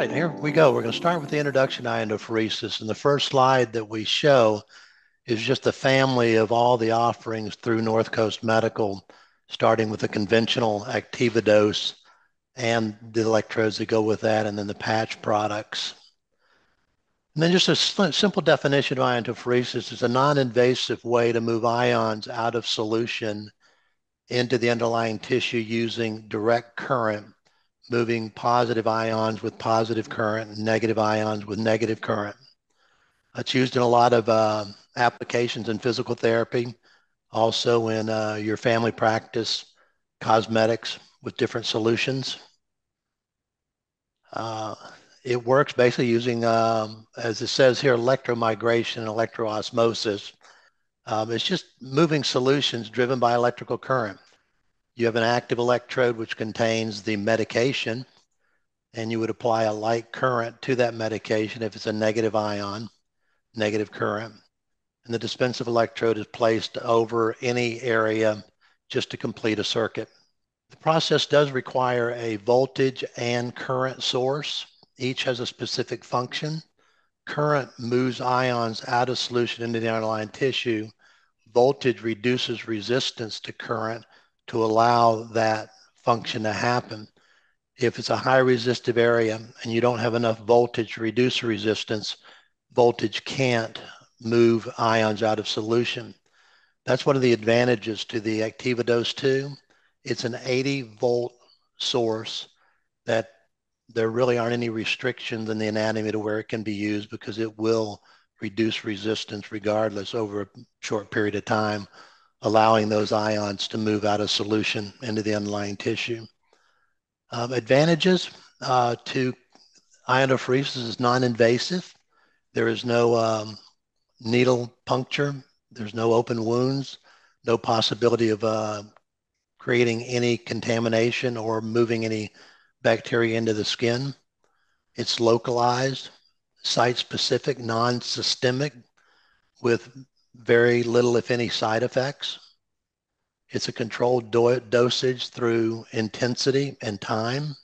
right, here we go. We're going to start with the introduction to iontophoresis. And the first slide that we show is just a family of all the offerings through North Coast Medical, starting with the conventional Activa dose and the electrodes that go with that, and then the patch products. And then just a simple definition of iontophoresis is a non-invasive way to move ions out of solution into the underlying tissue using direct current moving positive ions with positive current and negative ions with negative current. It's used in a lot of uh, applications in physical therapy, also in uh, your family practice, cosmetics with different solutions. Uh, it works basically using, um, as it says here, electromigration and electroosmosis. Um, it's just moving solutions driven by electrical current. You have an active electrode which contains the medication, and you would apply a light current to that medication if it's a negative ion, negative current. And the dispersive electrode is placed over any area just to complete a circuit. The process does require a voltage and current source. Each has a specific function. Current moves ions out of solution into the underlying tissue. Voltage reduces resistance to current to allow that function to happen. If it's a high resistive area and you don't have enough voltage to reduce resistance, voltage can't move ions out of solution. That's one of the advantages to the Activa Dose 2. It's an 80 volt source that there really aren't any restrictions in the anatomy to where it can be used because it will reduce resistance regardless over a short period of time allowing those ions to move out of solution into the underlying tissue. Um, advantages uh, to iontophoresis is non-invasive. There is no um, needle puncture. There's no open wounds, no possibility of uh, creating any contamination or moving any bacteria into the skin. It's localized, site-specific, non-systemic with very little, if any, side effects. It's a controlled do- dosage through intensity and time,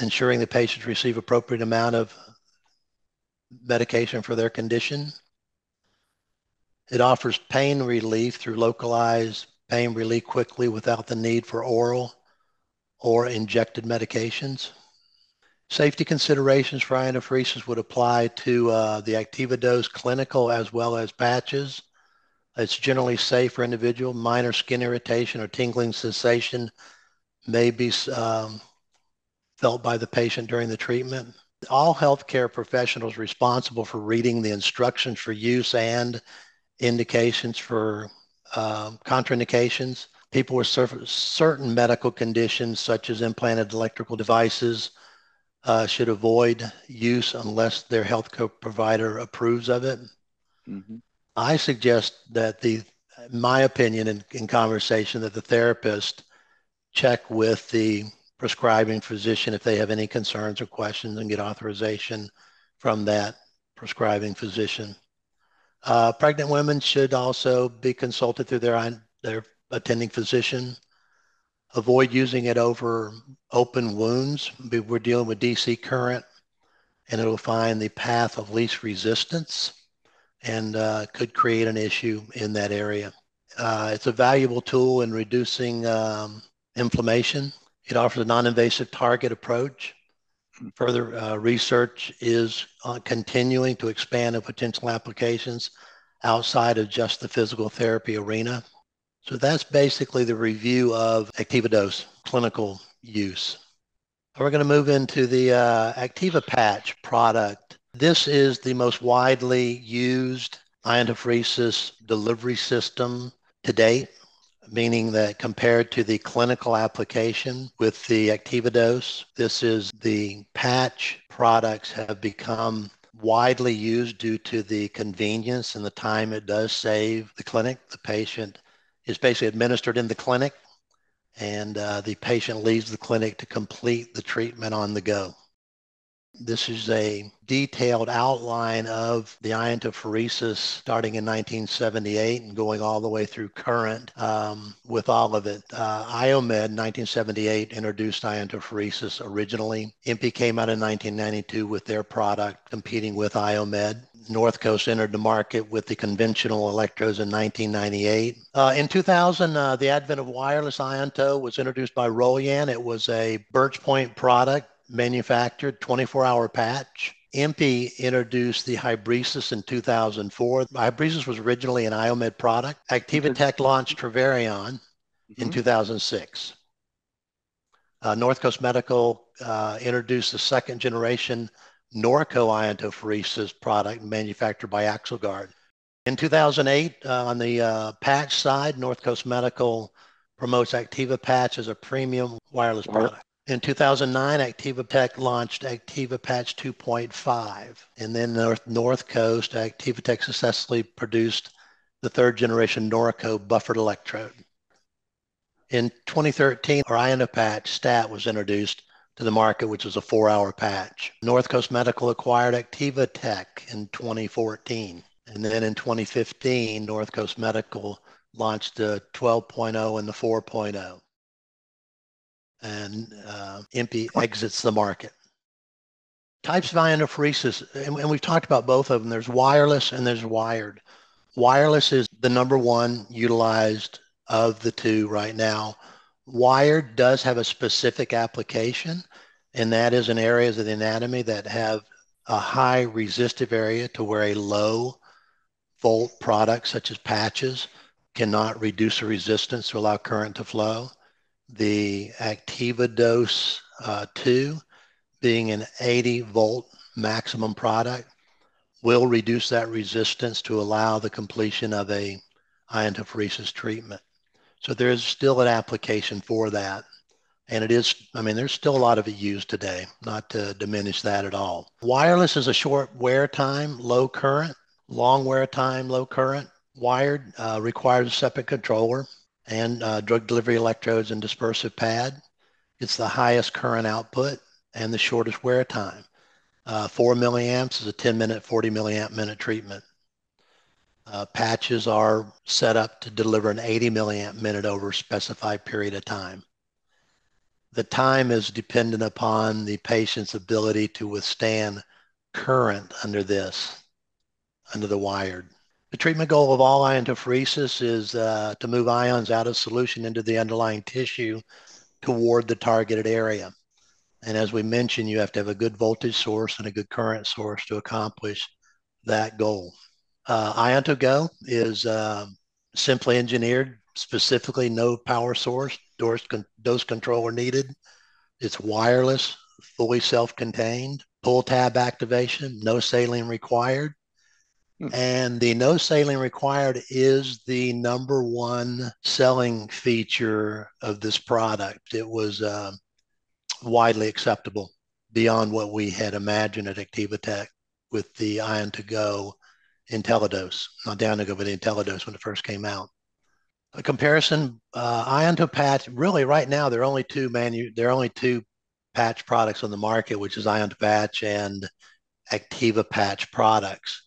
ensuring the patients receive appropriate amount of medication for their condition. It offers pain relief through localized pain relief quickly without the need for oral or injected medications. Safety considerations for iontophoresis would apply to uh, the Activa dose clinical as well as patches. It's generally safe for individual. Minor skin irritation or tingling sensation may be um, felt by the patient during the treatment. All healthcare professionals responsible for reading the instructions for use and indications for uh, contraindications. People with certain medical conditions, such as implanted electrical devices, uh, should avoid use unless their health care provider approves of it. Mm-hmm. I suggest that the, my opinion in, in conversation, that the therapist check with the prescribing physician if they have any concerns or questions and get authorization from that prescribing physician. Uh, pregnant women should also be consulted through their, their attending physician avoid using it over open wounds. We're dealing with DC current and it'll find the path of least resistance and uh, could create an issue in that area. Uh, it's a valuable tool in reducing um, inflammation. It offers a non-invasive target approach. Further uh, research is uh, continuing to expand the potential applications outside of just the physical therapy arena. So that's basically the review of Activa Dose clinical use. We're going to move into the uh, Activa Patch product. This is the most widely used iontophoresis delivery system to date, meaning that compared to the clinical application with the Activa Dose, this is the patch products have become widely used due to the convenience and the time it does save the clinic, the patient, is basically administered in the clinic, and uh, the patient leaves the clinic to complete the treatment on the go. This is a detailed outline of the iontophoresis starting in 1978 and going all the way through current um, with all of it. Uh, IOMed 1978 introduced iontophoresis originally. Empi came out in 1992 with their product competing with IOMed. North Coast entered the market with the conventional electrodes in 1998. Uh, in 2000, uh, the advent of wireless Ionto was introduced by Rolian. It was a Birch Point product manufactured 24 hour patch. Empi introduced the Hybresis in 2004. Hybresis was originally an IOMed product. ActivaTek launched Travarion mm-hmm. in 2006. Uh, North Coast Medical uh, introduced the second generation Norco iontophoresis product manufactured by Axelgaard. In 2008, uh, on the uh, patch side, North Coast Medical promotes Activa Patch as a premium wireless product. In 2009, ActivaTek launched Activa Patch 2.5. And then North, North Coast, ActivaTek successfully produced the third generation Norco buffered electrode. In 2013, our IontoPatch Stat was introduced to the market, which was a four hour patch. North Coast Medical acquired ActivaTek in 2014. And then in 2015, North Coast Medical launched the 12.0 and the 4.0 and uh, Empi exits the market. Types of iontophoresis, and, and we've talked about both of them. There's wireless and there's wired. Wireless is the number one utilized of the two right now. Wired does have a specific application, and that is in areas of the anatomy that have a high resistive area to where a low volt product, such as patches, cannot reduce the resistance to allow current to flow the Activa Dose uh, 2 being an 80 volt maximum product will reduce that resistance to allow the completion of a iontophoresis treatment. So there is still an application for that. And it is, I mean, there's still a lot of it used today, not to diminish that at all. Wireless is a short wear time, low current, long wear time, low current. Wired uh, requires a separate controller and uh, drug delivery electrodes and dispersive pad. It's the highest current output and the shortest wear time. Uh, four milliamps is a 10 minute, 40 milliamp minute treatment. Uh, patches are set up to deliver an 80 milliamp minute over a specified period of time. The time is dependent upon the patient's ability to withstand current under this, under the wired. The treatment goal of all iontophoresis is uh, to move ions out of solution into the underlying tissue toward the targeted area. And as we mentioned, you have to have a good voltage source and a good current source to accomplish that goal. Uh, IontoGo is uh, simply engineered, specifically no power source, dose, con- dose controller needed. It's wireless, fully self-contained, pull tab activation, no saline required. Hmm. And the no saline required is the number one selling feature of this product. It was uh, widely acceptable beyond what we had imagined at ActivaTek with the IontoGo down to go, but IntelliDose when it first came out. A comparison, uh, Ionto patch, really right now, there are only two manu- there are only two patch products on the market, which is Ionto patch and Activa patch products.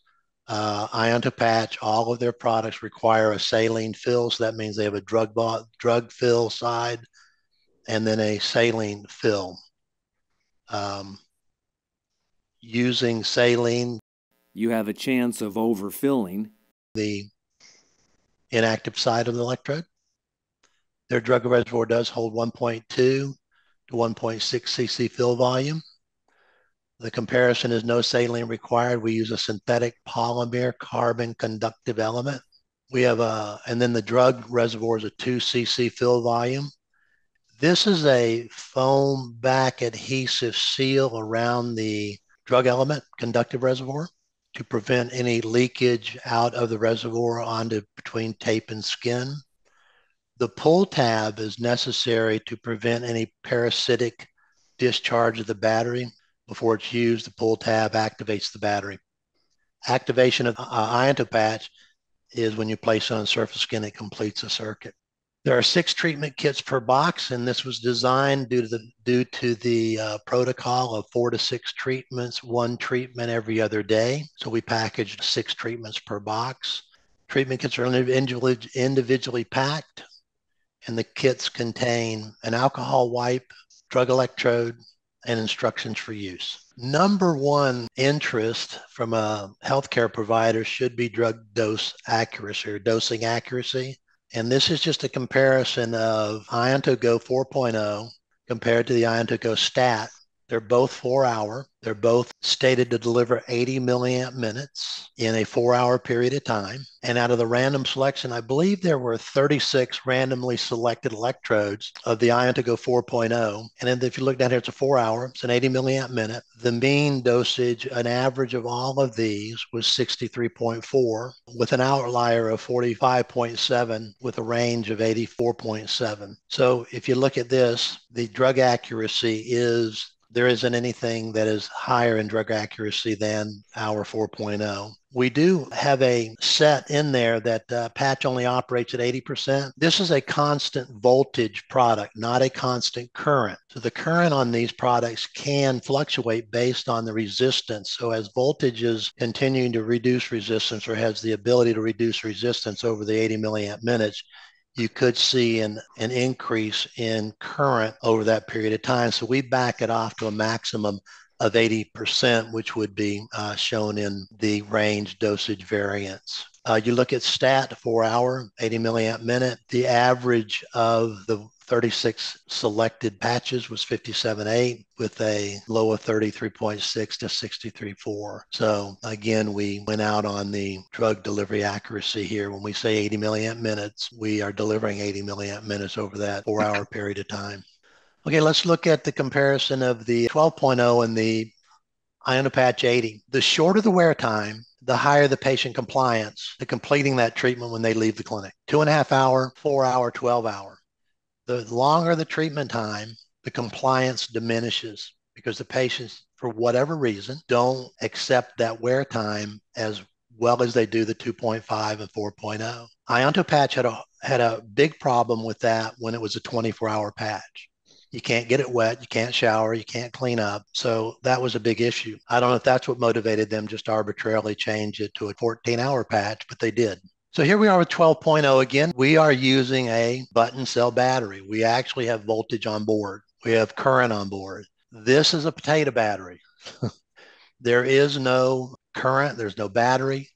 Uh, Ionto Patch, all of their products require a saline fill. So that means they have a drug, bo- drug fill side and then a saline fill. Um, using saline, you have a chance of overfilling the inactive side of the electrode. Their drug reservoir does hold 1.2 to 1.6 cc fill volume. The comparison is no saline required. We use a synthetic polymer carbon conductive element. We have a, and then the drug reservoir is a 2 cc fill volume. This is a foam back adhesive seal around the drug element conductive reservoir to prevent any leakage out of the reservoir onto between tape and skin. The pull tab is necessary to prevent any parasitic discharge of the battery before it's used, the pull tab activates the battery. Activation of uh, Ionto patch is when you place it on surface skin, it completes a circuit. There are six treatment kits per box, and this was designed due to the due to the uh, protocol of four to six treatments, one treatment every other day. So we packaged six treatments per box. Treatment kits are individually, individually packed, and the kits contain an alcohol wipe, drug electrode, and instructions for use. Number one interest from a healthcare provider should be drug dose accuracy or dosing accuracy. And this is just a comparison of Ionto Go 4.0 compared to the Ionto Go Stat. They're both four hour. They're both stated to deliver 80 milliamp minutes in a four hour period of time. And out of the random selection, I believe there were 36 randomly selected electrodes of the IontoGo 4.0. And then if you look down here, it's a four hour, it's an 80 milliamp minute. The mean dosage, an average of all of these was 63.4 with an outlier of 45.7 with a range of 84.7. So if you look at this, the drug accuracy is there isn't anything that is higher in drug accuracy than our 4.0. We do have a set in there that uh, patch only operates at 80%. This is a constant voltage product, not a constant current. So the current on these products can fluctuate based on the resistance. So as voltage is continuing to reduce resistance or has the ability to reduce resistance over the 80 milliamp minutes, you could see an, an increase in current over that period of time. So we back it off to a maximum of 80%, which would be uh, shown in the range dosage variance. Uh, you look at STAT, four hour, 80 milliamp minute. The average of the 36 selected patches was 57.8 with a low of 33.6 to 63.4. So again, we went out on the drug delivery accuracy here. When we say 80 milliamp minutes, we are delivering 80 milliamp minutes over that four hour period of time. Okay, let's look at the comparison of the 12.0 and the IontoPatch 80. The shorter the wear time, the higher the patient compliance to completing that treatment when they leave the clinic. Two and a half hour, four hour, 12 hour the longer the treatment time, the compliance diminishes because the patients, for whatever reason, don't accept that wear time as well as they do the 2.5 and 4.0. Ionto patch had a had a big problem with that when it was a 24 hour patch. You can't get it wet, you can't shower, you can't clean up. So that was a big issue. I don't know if that's what motivated them just arbitrarily change it to a 14 hour patch, but they did. So here we are with 12.0 again. We are using a button cell battery. We actually have voltage on board. We have current on board. This is a potato battery. there is no current, there's no battery.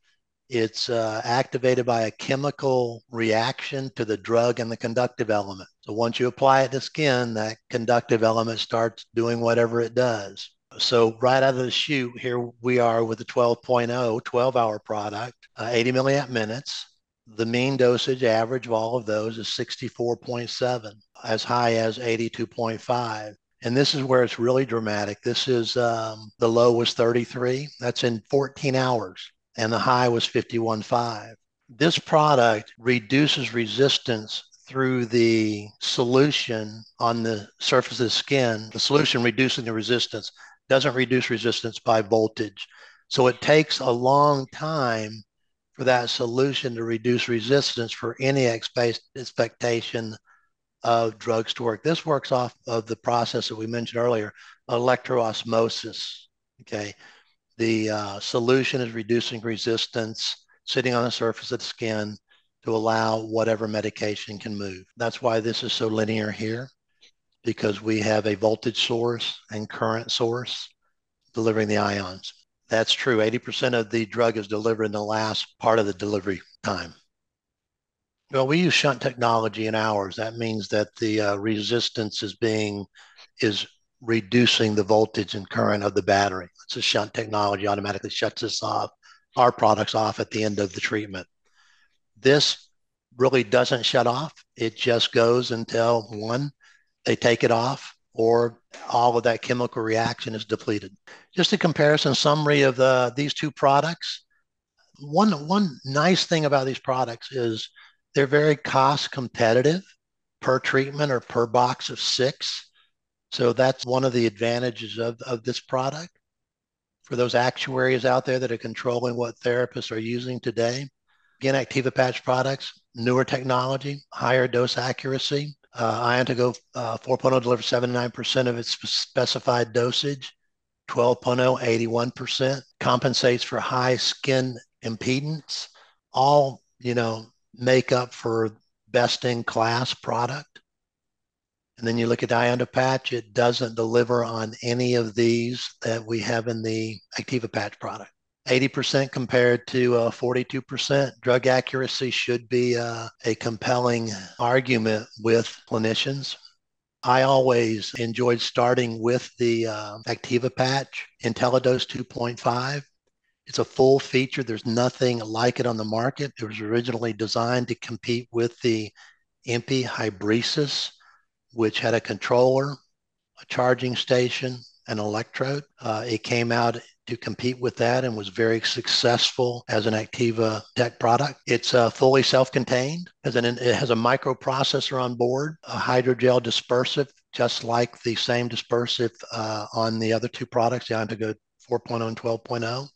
It's uh, activated by a chemical reaction to the drug and the conductive element. So once you apply it to skin, that conductive element starts doing whatever it does. So right out of the chute, here we are with the 12.0, 12 hour product, uh, 80 milliamp minutes. The mean dosage average of all of those is 64.7, as high as 82.5. And this is where it's really dramatic. This is um, the low was 33. That's in 14 hours. And the high was 51.5. This product reduces resistance through the solution on the surface of the skin, the solution reducing the resistance doesn't reduce resistance by voltage. So it takes a long time for that solution to reduce resistance for any expectation of drugs to work. This works off of the process that we mentioned earlier, electroosmosis. Okay. The uh, solution is reducing resistance sitting on the surface of the skin to allow whatever medication can move. That's why this is so linear here because we have a voltage source and current source delivering the ions. That's true. 80% of the drug is delivered in the last part of the delivery time. Well, we use shunt technology in ours. That means that the uh, resistance is being is reducing the voltage and current of the battery. It's a shunt technology automatically shuts this off, our products off at the end of the treatment. This really doesn't shut off. It just goes until one, they take it off, or all of that chemical reaction is depleted. Just a comparison summary of the, these two products. One, one nice thing about these products is they're very cost competitive per treatment or per box of six. So that's one of the advantages of, of this product. For those actuaries out there that are controlling what therapists are using today, again, Activa Patch products, newer technology, higher dose accuracy. Uh, Ionto-Go uh, 4.0 delivers 79% of its specified dosage. 12.0, 81%, compensates for high skin impedance, all, you know, make up for best in class product. And then you look at Ionto Patch, it doesn't deliver on any of these that we have in the Activa Patch product. 80% compared to uh, 42%. Drug accuracy should be uh, a compelling argument with clinicians. I always enjoyed starting with the uh, Activa patch, IntelliDose 2.5. It's a full feature. There's nothing like it on the market. It was originally designed to compete with the Empi Hybresis, which had a controller, a charging station, an electrode. Uh, it came out to compete with that and was very successful as an Activa Tech product. It's uh, fully self-contained. As an, it has a microprocessor on board, a hydrogel dispersive, just like the same dispersive uh, on the other two products, the Ionto-Go 4.0 and 12.0.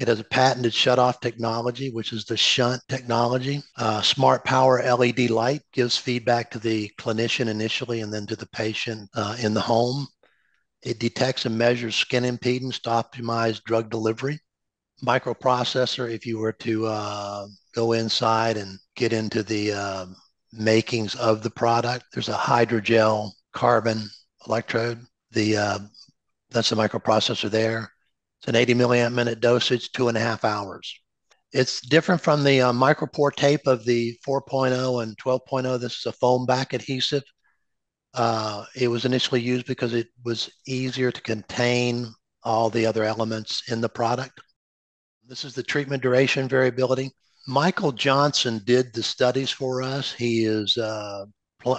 It has a patented shut-off technology, which is the shunt technology. Uh, smart power LED light gives feedback to the clinician initially and then to the patient uh, in the home. It detects and measures skin impedance to optimize drug delivery. Microprocessor, if you were to uh, go inside and get into the uh, makings of the product, there's a hydrogel carbon electrode. The uh, that's the microprocessor there. It's an 80 milliamp minute dosage, two and a half hours. It's different from the uh, micropore tape of the 4.0 and 12.0. This is a foam back adhesive. Uh, it was initially used because it was easier to contain all the other elements in the product. This is the treatment duration variability. Michael Johnson did the studies for us. He is uh,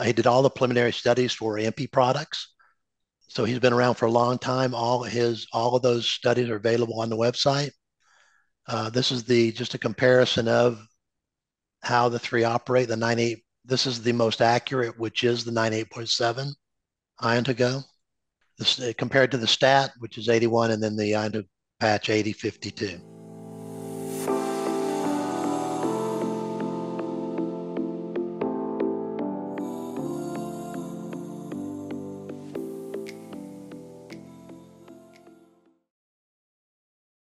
he did all the preliminary studies for Empi products. So he's been around for a long time. All his all of those studies are available on the website. Uh, this is the just a comparison of how the three operate. The 98 this is the most accurate, which is the 98.7 Ionto-Go. This, uh, compared to the stat, which is 81, and then the Ionto patch 8052.